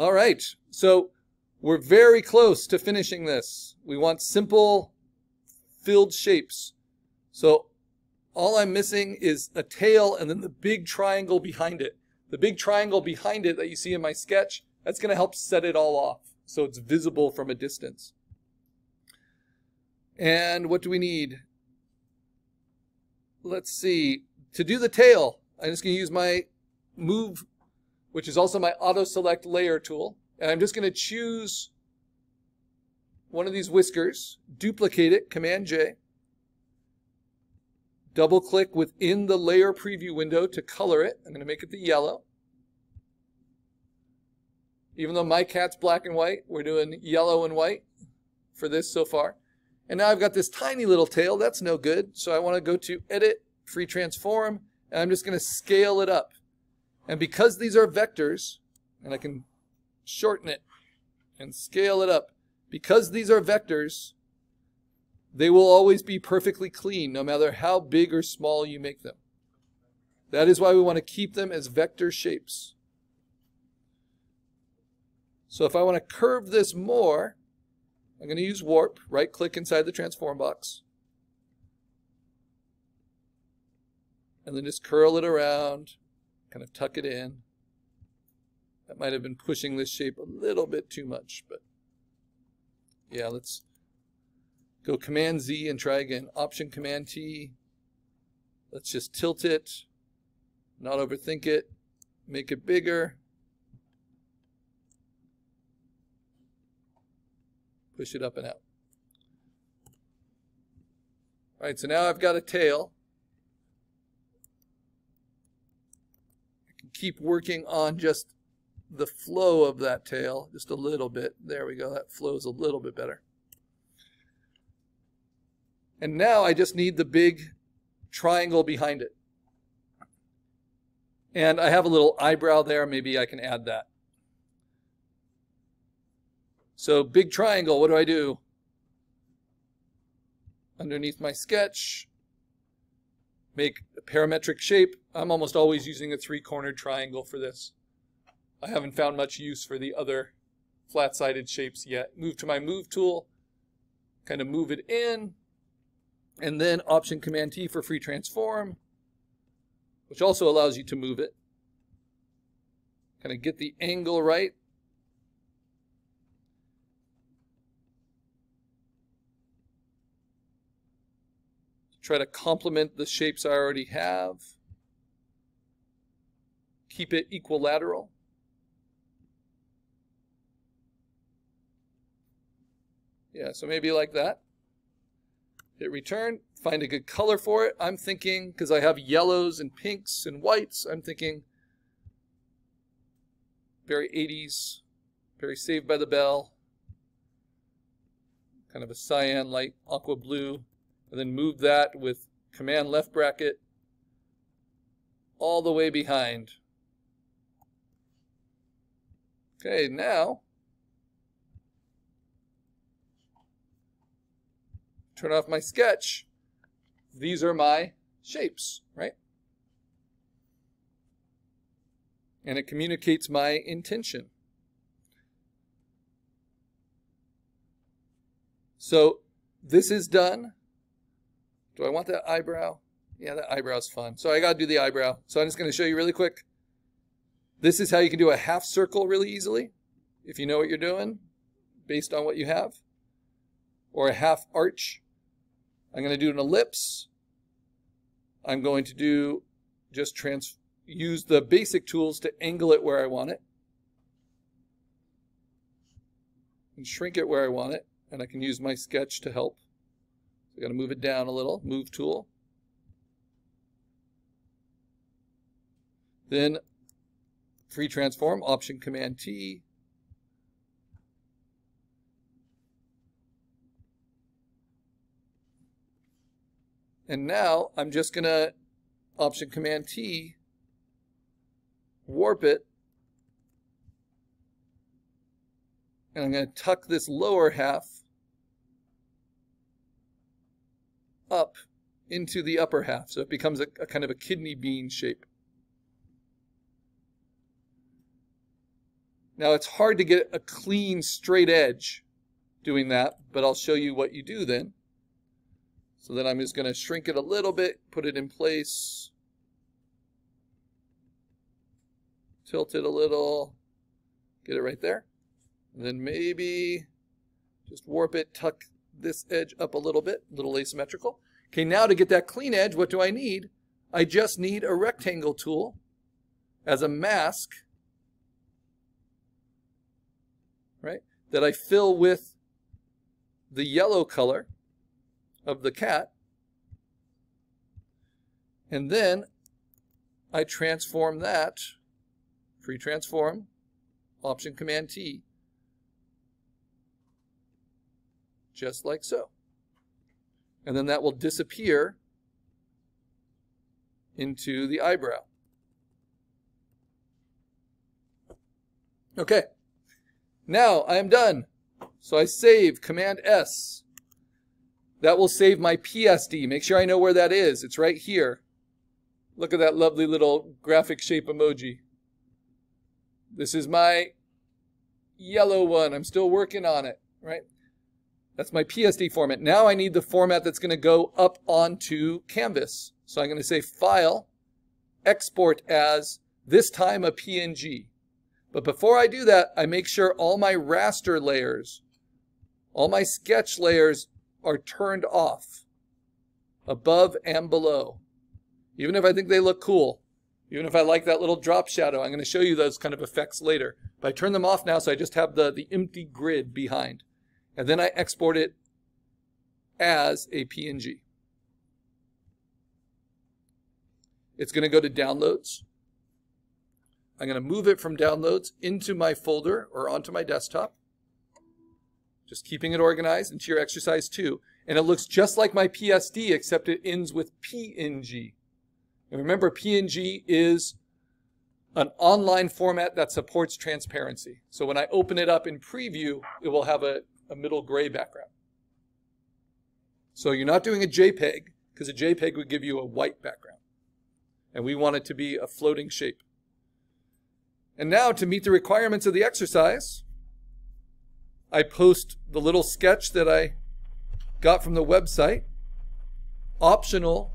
All right, so we're very close to finishing this. We want simple filled shapes. So all I'm missing is a tail and then the big triangle behind it. The big triangle behind it that you see in my sketch, that's going to help set it all off so it's visible from a distance. And what do we need? Let's see. To do the tail, I'm just going to use my move, which is also my auto select layer tool. And I'm just going to choose one of these whiskers, duplicate it, Command J, double click within the layer preview window to color it. I'm going to make it the yellow. Even though my cat's black and white, we're doing yellow and white for this so far. And now I've got this tiny little tail. That's no good. So I want to go to Edit, Free Transform, and I'm just going to scale it up. And because these are vectors, and I can shorten it and scale it up, because these are vectors, they will always be perfectly clean, no matter how big or small you make them. That is why we want to keep them as vector shapes. So if I want to curve this more, I'm going to use warp, right click inside the transform box. And then just curl it around, kind of tuck it in. That might have been pushing this shape a little bit too much, but yeah, let's go Command Z and try again. Option Command T. Let's just tilt it, not overthink it, make it bigger. push it up and out. All right, so now I've got a tail. I can keep working on just the flow of that tail just a little bit. There we go. That flows a little bit better. And now I just need the big triangle behind it. And I have a little eyebrow there. Maybe I can add that. So big triangle, what do I do? Underneath my sketch, make a parametric shape. I'm almost always using a three-cornered triangle for this. I haven't found much use for the other flat-sided shapes yet. Move to my move tool, kind of move it in, and then Option Command T for free transform, which also allows you to move it. Kind of get the angle right. Try to complement the shapes I already have. Keep it equilateral. Yeah, so maybe like that. Hit return, find a good color for it. I'm thinking, because I have yellows and pinks and whites, I'm thinking very 80s, very Saved by the Bell, kind of a cyan, light aqua blue and then move that with command left bracket all the way behind. Okay, now turn off my sketch. These are my shapes, right? And it communicates my intention. So this is done. Do I want that eyebrow? Yeah, that eyebrow's fun. So I got to do the eyebrow. So I'm just going to show you really quick. This is how you can do a half circle really easily, if you know what you're doing, based on what you have. Or a half arch. I'm going to do an ellipse. I'm going to do just trans use the basic tools to angle it where I want it. And shrink it where I want it. And I can use my sketch to help. We're going to move it down a little, move tool. Then free transform, option command T. And now I'm just going to option command T, warp it, and I'm going to tuck this lower half up into the upper half. So it becomes a, a kind of a kidney bean shape. Now it's hard to get a clean straight edge doing that, but I'll show you what you do then. So then I'm just going to shrink it a little bit, put it in place, tilt it a little, get it right there. And then maybe just warp it, tuck this edge up a little bit, a little asymmetrical. Okay, now to get that clean edge, what do I need? I just need a rectangle tool as a mask, right, that I fill with the yellow color of the cat. And then I transform that, free transform, Option Command T, just like so. And then that will disappear into the eyebrow. Okay. Now I am done. So I save Command S. That will save my PSD. Make sure I know where that is. It's right here. Look at that lovely little graphic shape emoji. This is my yellow one. I'm still working on it, right? That's my PSD format. Now I need the format that's going to go up onto Canvas. So I'm going to say File, Export as, this time a PNG. But before I do that, I make sure all my raster layers, all my sketch layers are turned off, above and below. Even if I think they look cool, even if I like that little drop shadow, I'm going to show you those kind of effects later. But I turn them off now so I just have the, the empty grid behind. And then I export it as a PNG. It's going to go to downloads. I'm going to move it from downloads into my folder or onto my desktop. Just keeping it organized into your exercise two. And it looks just like my PSD, except it ends with PNG. And remember, PNG is an online format that supports transparency. So when I open it up in preview, it will have a, a middle gray background. So you're not doing a JPEG, because a JPEG would give you a white background. And we want it to be a floating shape. And now to meet the requirements of the exercise, I post the little sketch that I got from the website, optional.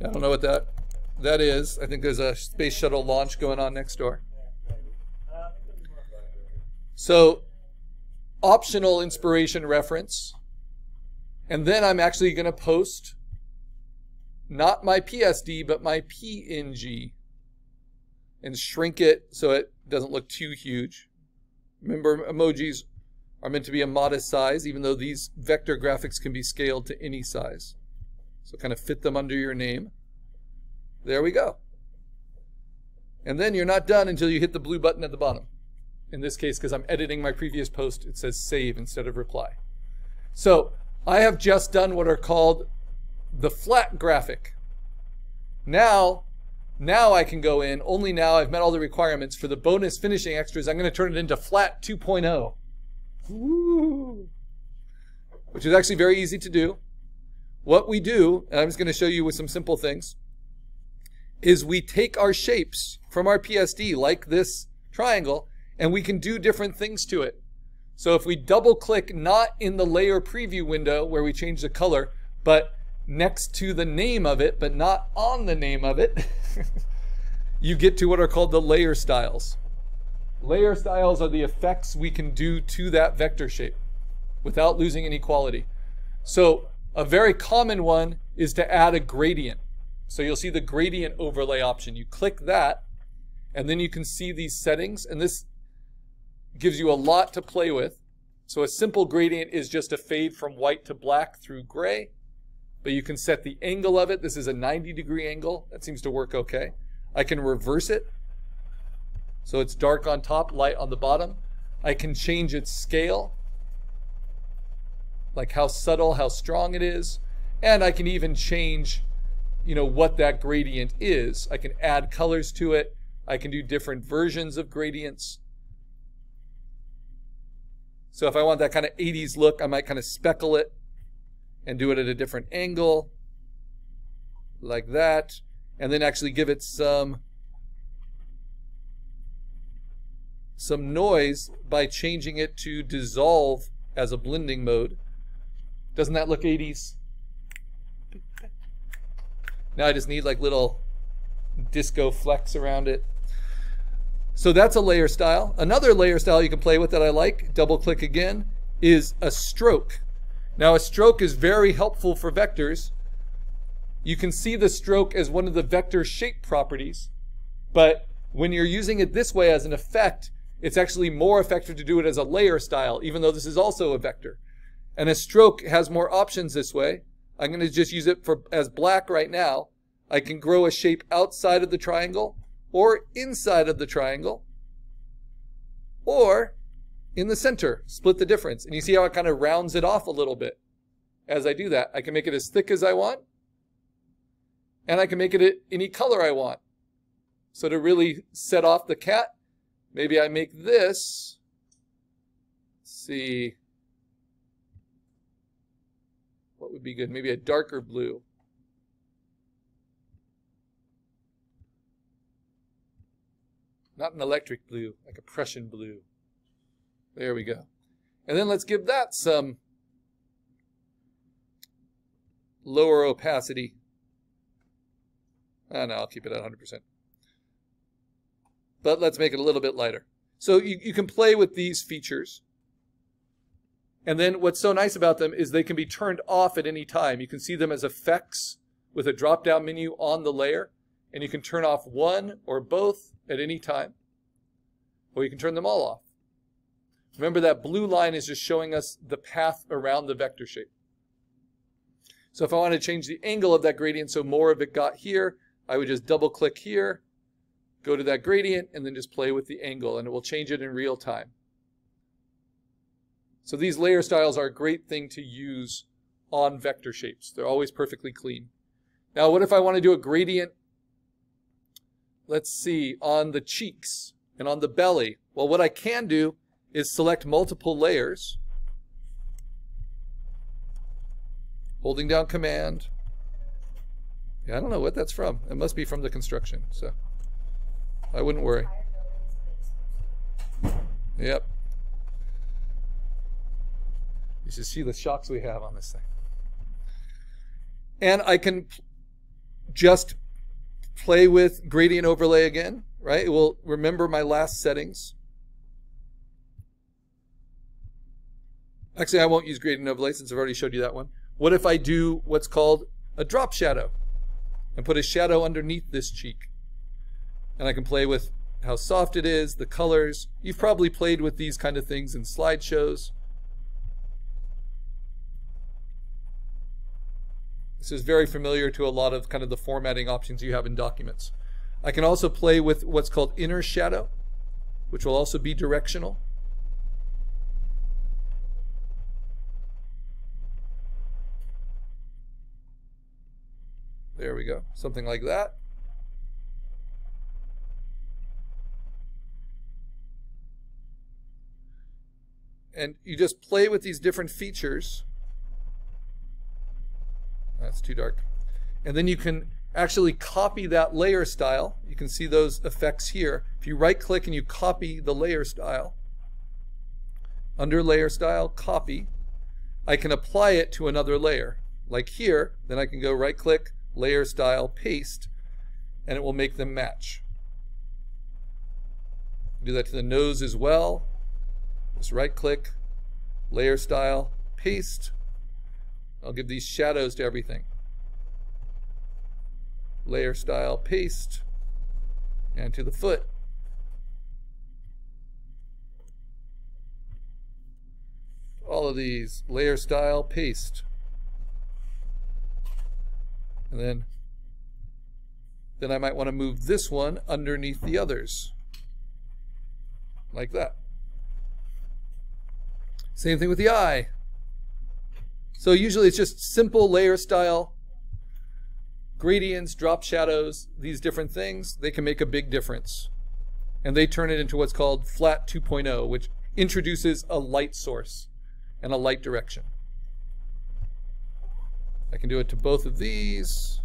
I don't know what that that is. I think there's a space shuttle launch going on next door. So, optional inspiration reference. And then I'm actually going to post not my PSD, but my PNG and shrink it so it doesn't look too huge. Remember, emojis are meant to be a modest size, even though these vector graphics can be scaled to any size. So kind of fit them under your name. There we go. And then you're not done until you hit the blue button at the bottom. In this case, because I'm editing my previous post, it says save instead of reply. So I have just done what are called the flat graphic. Now, now I can go in, only now I've met all the requirements for the bonus finishing extras. I'm going to turn it into flat 2.0. Which is actually very easy to do. What we do, and I'm just going to show you with some simple things, is we take our shapes from our PSD, like this triangle, and we can do different things to it. So if we double click not in the layer preview window where we change the color, but next to the name of it, but not on the name of it, you get to what are called the layer styles. Layer styles are the effects we can do to that vector shape without losing any quality. So a very common one is to add a gradient. So you'll see the gradient overlay option. You click that, and then you can see these settings, and this gives you a lot to play with. So a simple gradient is just a fade from white to black through gray but you can set the angle of it. This is a 90 degree angle. That seems to work okay. I can reverse it. So it's dark on top, light on the bottom. I can change its scale, like how subtle, how strong it is. And I can even change, you know, what that gradient is. I can add colors to it. I can do different versions of gradients. So if I want that kind of 80s look, I might kind of speckle it and do it at a different angle like that and then actually give it some some noise by changing it to dissolve as a blending mode. Doesn't that look 80s? Now I just need like little disco flecks around it. So that's a layer style. Another layer style you can play with that I like, double click again, is a stroke. Now a stroke is very helpful for vectors. You can see the stroke as one of the vector shape properties, but when you're using it this way as an effect, it's actually more effective to do it as a layer style, even though this is also a vector. And a stroke has more options this way. I'm going to just use it for as black right now. I can grow a shape outside of the triangle or inside of the triangle or in the center, split the difference. And you see how it kind of rounds it off a little bit as I do that. I can make it as thick as I want and I can make it any color I want. So to really set off the cat, maybe I make this, see, what would be good? Maybe a darker blue. Not an electric blue, like a Prussian blue. There we go. And then let's give that some lower opacity. Ah, no, I'll keep it at 100%. But let's make it a little bit lighter. So you, you can play with these features. And then what's so nice about them is they can be turned off at any time. You can see them as effects with a drop-down menu on the layer. And you can turn off one or both at any time. Or you can turn them all off. Remember that blue line is just showing us the path around the vector shape. So if I want to change the angle of that gradient so more of it got here, I would just double click here, go to that gradient, and then just play with the angle, and it will change it in real time. So these layer styles are a great thing to use on vector shapes. They're always perfectly clean. Now, what if I want to do a gradient, let's see, on the cheeks and on the belly? Well, what I can do is select multiple layers, holding down Command. Yeah, I don't know what that's from. It must be from the construction, so I wouldn't worry. Yep. You should see the shocks we have on this thing. And I can just play with gradient overlay again, right? It will remember my last settings. Actually, I won't use gradient overlay since I've already showed you that one. What if I do what's called a drop shadow and put a shadow underneath this cheek? And I can play with how soft it is, the colors. You've probably played with these kind of things in slideshows. This is very familiar to a lot of kind of the formatting options you have in documents. I can also play with what's called inner shadow, which will also be directional. There we go, something like that. And you just play with these different features. That's too dark. And then you can actually copy that layer style. You can see those effects here. If you right click and you copy the layer style, under layer style, copy, I can apply it to another layer. Like here, then I can go right click, layer style, paste, and it will make them match. Do that to the nose as well. Just right click, layer style, paste. I'll give these shadows to everything. Layer style, paste, and to the foot. All of these, layer style, paste. And then, then I might want to move this one underneath the others. Like that. Same thing with the eye. So usually it's just simple layer style, gradients, drop shadows, these different things, they can make a big difference. And they turn it into what's called flat 2.0, which introduces a light source and a light direction. I can do it to both of these.